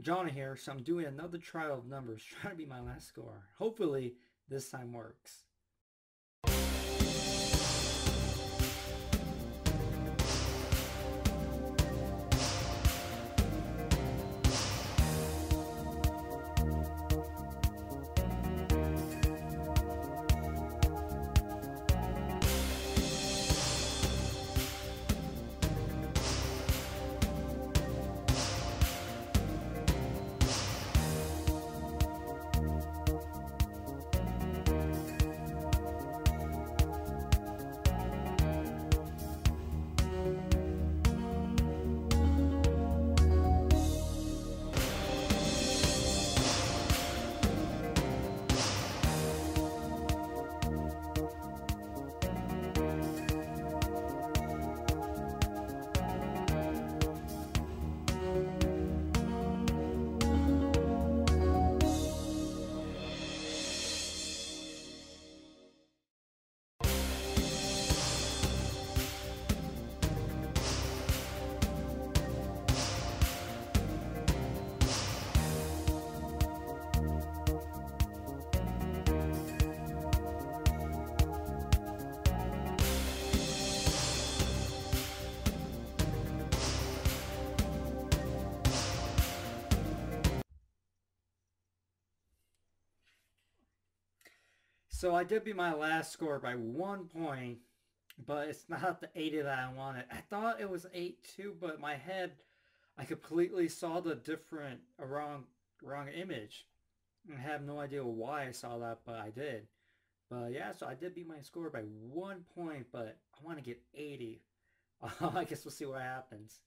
Johnny here, so I'm doing another trial of numbers, trying to be my last score. Hopefully, this time works. So I did beat my last score by one point, but it's not the 80 that I wanted. I thought it was 8-2, but my head, I completely saw the different, wrong, wrong image. I have no idea why I saw that, but I did. But yeah, so I did beat my score by one point, but I want to get 80. I guess we'll see what happens.